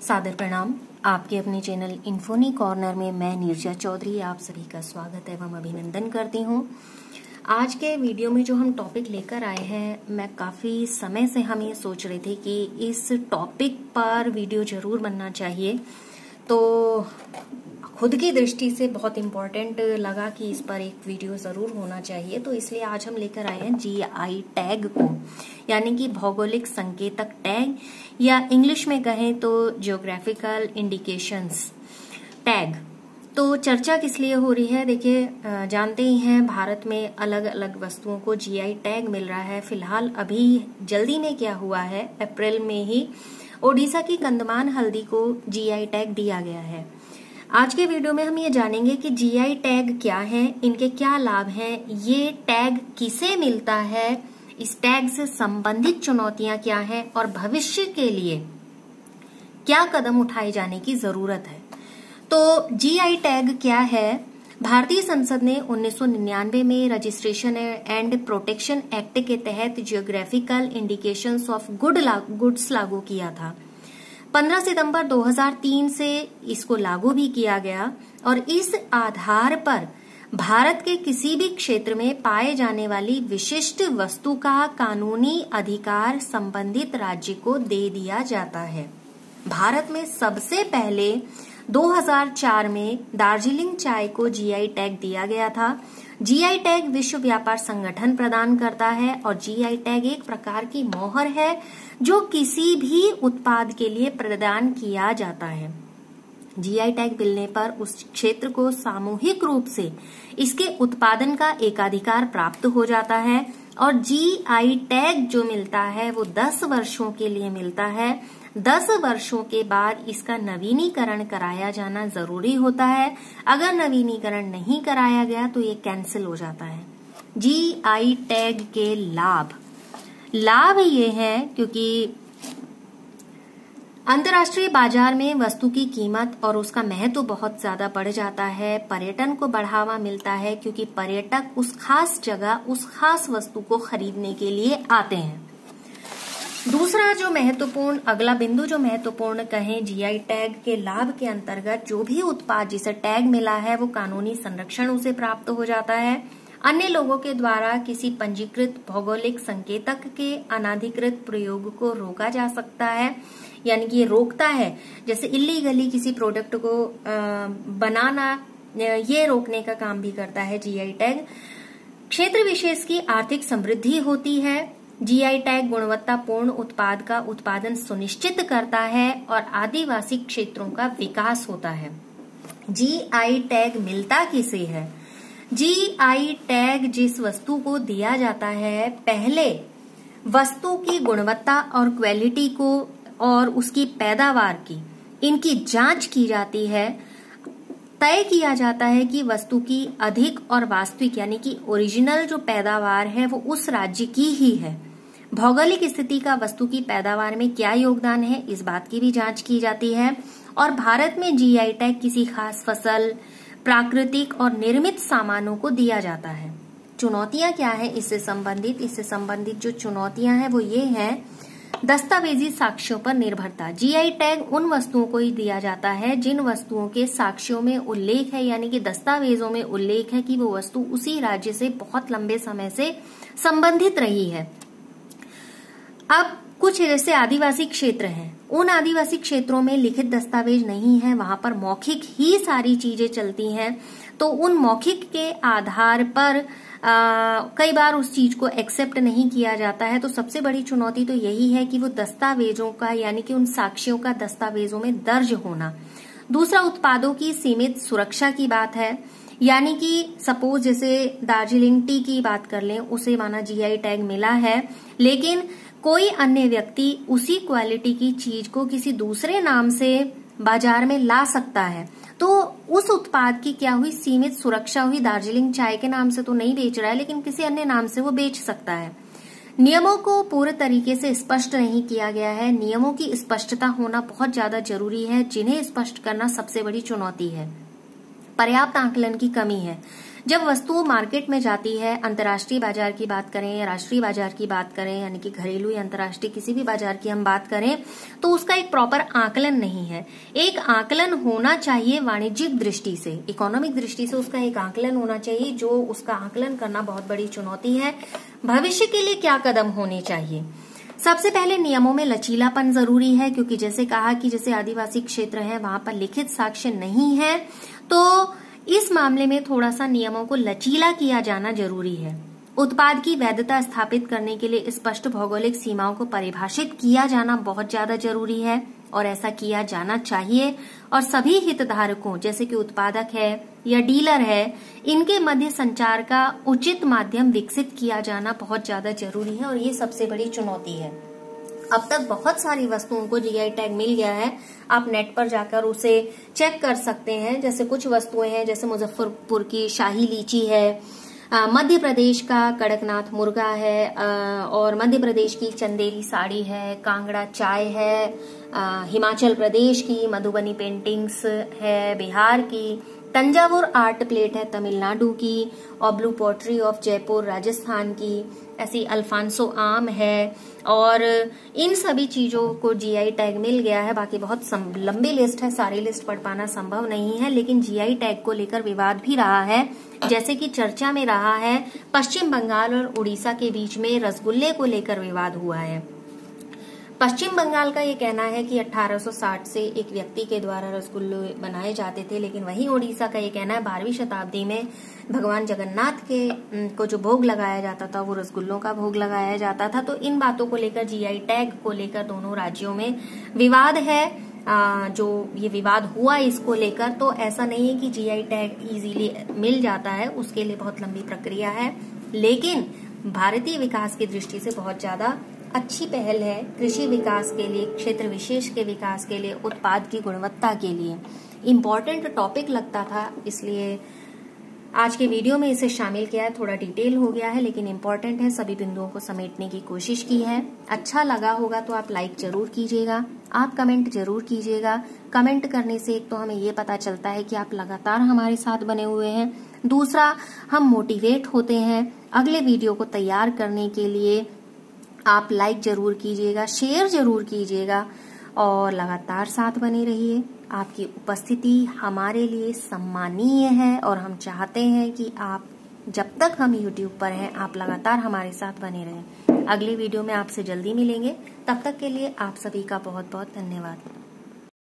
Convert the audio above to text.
सादर प्रणाम। आपके अपने चैनल इन्फोनी कॉर्नर में मैं नीरजा चौधरी, आप सभी का स्वागत एवं अभिनंदन करती हूँ। आज के वीडियो में जो हम टॉपिक लेकर आए हैं, मैं काफ़ी समय से हम ये सोच रहे थे कि इस टॉपिक पर वीडियो ज़रूर बनना चाहिए। तो खुद की दृष्टि से बहुत इम्पोर्टेंट लगा कि इस पर एक वीडियो ज़रूर होना चाहिए। तो इसलिए आज हम लेकर आए हैं जी आई टैग को। यानी कि भौगोलिक संकेतक टैग या इंग्लिश में कहें तो जियोग्राफिकल इंडिकेशंस टैग तो चर्चा किस लिए हो रही है? देखिए जानते ही हैं, भारत में अलग अलग वस्तुओं को जीआई टैग मिल रहा है। फ़िलहाल अभी जल्दी में क्या हुआ है? अप्रैल में ही ओडिशा की कंदमान हल्दी को जीआई टैग दिया गया है। आज के वीडियो में हम ये जानेंगे कि जीआई टैग क्या है, इनके क्या लाभ हैं, ये टैग किसे मिलता है, इस टैग से संबंधित चुनौतियाँ क्या हैं और भविष्य के लिए क्या कदम उठाए जाने की ज़रूरत है। तो जीआई टैग क्या है? भारतीय संसद ने 1999 में रजिस्ट्रेशन एंड प्रोटेक्शन एक्ट के तहत geographical indications of good goods लागू किया था। 15 सितंबर 2003 से इसको लागू भी किया गया और इस आधार पर भारत के किसी भी क्षेत्र में पाए जाने वाली विशिष्ट वस्तु का कानूनी अधिकार संबंधित राज्य को दे दिया जाता है। भारत में सबसे पहले 2004 में दार्जिलिंग चाय को जीआई टैग दिया गया था जीआई टैग विश्व व्यापार संगठन प्रदान करता है और जीआई टैग एक प्रकार की मोहर है जो किसी भी उत्पाद के लिए प्रदान किया जाता है। जीआई टैग मिलने पर उस क्षेत्र को सामूहिक रूप से इसके उत्पादन का एकाधिकार प्राप्त हो जाता है। और जी आई टैग जो मिलता है, वो 10 वर्षों के लिए मिलता है। दस वर्षों के बाद इसका नवीनीकरण कराया जाना ज़रूरी होता है। अगर नवीनीकरण नहीं कराया गया तो ये कैंसिल हो जाता है। जी आई टैग के लाभ। लाभ ये है, क्योंकि अंतर्राष्ट्रीय बाज़ार में वस्तु की कीमत और उसका महत्व तो बहुत ज़्यादा बढ़ जाता है, पर्यटन को बढ़ावा मिलता है क्योंकि पर्यटक उस खास जगह, उस खास वस्तु को खरीदने के लिए आते हैं। दूसरा जो महत्वपूर्ण, अगला बिंदु जो महत्वपूर्ण कहें जीआई टैग के लाभ के अंतर्गत जो भी उत्पाद जिसे टैग मिला है, वो कानूनी संरक्षण उसे प्राप्त हो जाता है। अन्य लोगों के द्वारा किसी पंजीकृत भौगोलिक संकेतक के अनाधिकृत प्रयोग को रोका जा सकता है, यानी कि ये रोकता है। जैसे इलीगली किसी प्रोडक्ट को बनाना ये रोकने का काम भी करता है जीआई टैग क्षेत्र विशेष की आर्थिक समृद्धि होती है। जीआई टैग गुणवत्तापूर्ण उत्पाद का उत्पादन सुनिश्चित करता है और आदिवासी क्षेत्रों का विकास होता है। जीआई टैग मिलता किसे है? जीआई टैग जिस वस्तु को दिया जाता है, पहले वस्तु की गुणवत्ता और क्वालिटी को और उसकी पैदावार की, इनकी जाँच की जाती है। तय किया जाता है कि वस्तु की अधिक और वास्तविक, यानी कि ओरिजिनल जो पैदावार है, वो उस राज्य की ही है। भौगोलिक स्थिति का वस्तु की पैदावार में क्या योगदान है, इस बात की भी जाँच की जाती है। और भारत में जीआई टैग किसी खास फ़सल प्राकृतिक और निर्मित सामानों को दिया जाता है। चुनौतियाँ क्या है इससे संबंधित? इससे संबंधित जो चुनौतियाँ हैं वो ये हैं, दस्तावेजी साक्ष्यों पर निर्भरता। जीआई टैग उन वस्तुओं को ही दिया जाता है जिन वस्तुओं के साक्ष्यों में उल्लेख है, यानी कि दस्तावेजों में उल्लेख है कि वो वस्तु उसी राज्य से बहुत लंबे समय से संबंधित रही है। अब कुछ जैसे आदिवासी क्षेत्र हैं। उन आदिवासी क्षेत्रों में लिखित दस्तावेज़ नहीं है। वहाँ पर मौखिक ही सारी चीज़ें चलती हैं। तो उन मौखिक के आधार पर आ, कई बार उस चीज़ को एक्सेप्ट नहीं किया जाता है। तो सबसे बड़ी चुनौती तो यही है कि वो दस्तावेजों का यानी कि उन साक्ष्यों का दस्तावेजों में दर्ज होना। दूसरा उत्पादों की सीमित सुरक्षा की बात है। यानी कि सपोज़ जैसे दार्जिलिंग टी की बात कर लें उसे माना जीआई टैग मिला है। लेकिन कोई अन्य व्यक्ति उसी क्वालिटी की चीज़ को किसी दूसरे नाम से बाज़ार में ला सकता है। तो उस उत्पाद की क्या हुई? सीमित सुरक्षा हुई। दार्जिलिंग चाय के नाम से तो नहीं बेच रहा है, लेकिन किसी अन्य नाम से वो बेच सकता है। नियमों को पूरे तरीके से स्पष्ट नहीं किया गया है। नियमों की स्पष्टता होना बहुत ज़्यादा ज़रूरी है, जिन्हें स्पष्ट करना सबसे बड़ी चुनौती है। पर्याप्त आकलन की कमी है। जब वस्तु मार्केट में जाती है, अंतर्राष्ट्रीय बाज़ार की बात करें या राष्ट्रीय बाज़ार की बात करें, यानी कि घरेलू या अंतर्राष्ट्रीय किसी भी बाज़ार की हम बात करें तो उसका एक प्रॉपर आकलन नहीं है। एक आकलन होना चाहिए वाणिज्यिक दृष्टि से। इकोनॉमिक दृष्टि से उसका एक आकलन होना चाहिए, जो उसका आकलन करना बहुत बड़ी चुनौती है। भविष्य के लिए क्या कदम होने चाहिए? सबसे पहले नियमों में लचीलापन ज़रूरी है, क्योंकि जैसे कहा कि जैसे आदिवासी क्षेत्र है, वहाँ पर लिखित साक्ष्य नहीं है तो इस मामले में थोड़ा सा नियमों को लचीला किया जाना ज़रूरी है। उत्पाद की वैधता स्थापित करने के लिए स्पष्ट भौगोलिक सीमाओं को परिभाषित किया जाना बहुत ज़्यादा ज़रूरी है और ऐसा किया जाना चाहिए। और सभी हितधारकों, जैसे कि उत्पादक है या डीलर है, इनके मध्य संचार का उचित माध्यम विकसित किया जाना बहुत ज़्यादा ज़रूरी है और ये सबसे बड़ी चुनौती है। अब तक बहुत सारी वस्तुओं को जीआई टैग मिल गया है। आप नेट पर जाकर उसे चेक कर सकते हैं। जैसे कुछ वस्तुएँ हैं, जैसे मुजफ्फरपुर की शाही लीची है मध्य प्रदेश का कड़कनाथ मुर्गा है और मध्य प्रदेश की चंदेरी साड़ी है, कांगड़ा चाय है हिमाचल प्रदेश की मधुबनी पेंटिंग्स है, बिहार की तंजावुर आर्ट प्लेट है, तमिलनाडु की, और blue pottery of Jaipur Rajasthan की। ऐसी अल्फांसो आम है और इन सभी चीज़ों को जीआई टैग मिल गया है। बाकी बहुत लंबी लिस्ट है, सारी लिस्ट पढ़ पाना संभव नहीं है, लेकिन जीआई टैग को लेकर विवाद भी रहा है। जैसे कि चर्चा में रहा है, पश्चिम बंगाल और उड़ीसा के बीच में रसगुल्ले को लेकर विवाद हुआ है। पश्चिम बंगाल का ये कहना है कि 1860 से एक व्यक्ति के द्वारा रसगुल्ले बनाए जाते थे, लेकिन वहीं ओडिशा का ये कहना है, बारहवीं शताब्दी में भगवान जगन्नाथ के को जो भोग लगाया जाता था, वो रसगुल्लों का भोग लगाया जाता था। तो इन बातों को लेकर जीआई टैग को लेकर दोनों राज्यों में विवाद है। जो ये विवाद हुआ इसको लेकर तो ऐसा नहीं है कि जीआई टैग इजीली मिल जाता है, उसके लिए बहुत लंबी प्रक्रिया है। लेकिन भारतीय विकास की दृष्टि से बहुत ज़्यादा अच्छी पहल है कृषि विकास के लिए, क्षेत्र विशेष के विकास के लिए, उत्पाद की गुणवत्ता के लिए। इम्पोर्टेंट टॉपिक लगता था, इसलिए आज के वीडियो में इसे शामिल किया है, थोड़ा डिटेल हो गया है, लेकिन इम्पोर्टेंट है, सभी बिंदुओं को समेटने की कोशिश की है। अच्छा लगा होगा तो आप लाइक ज़रूर कीजिएगा, आप कमेंट ज़रूर कीजिएगा। कमेंट करने से एक तो हमें ये पता चलता है कि आप लगातार हमारे साथ बने हुए हैं। दूसरा, हम मोटिवेट होते हैं अगले वीडियो को तैयार करने के लिए। आप लाइक ज़रूर कीजिएगा शेयर ज़रूर कीजिएगा और लगातार साथ बने रहिए। आपकी उपस्थिति हमारे लिए सम्मानीय है और हम चाहते हैं कि आप जब तक हम YouTube पर हैं, आप लगातार हमारे साथ बने रहें। अगले वीडियो में आपसे जल्दी मिलेंगे। तब तक के लिए आप सभी का बहुत बहुत धन्यवाद।